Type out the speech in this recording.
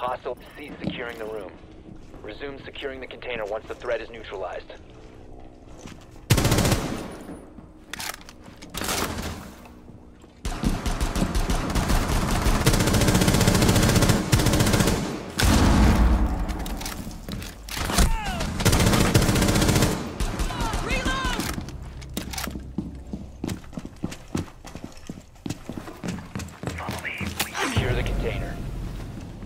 Hostile cease securing the room. Resume securing the container once the threat is neutralized. Secure the container.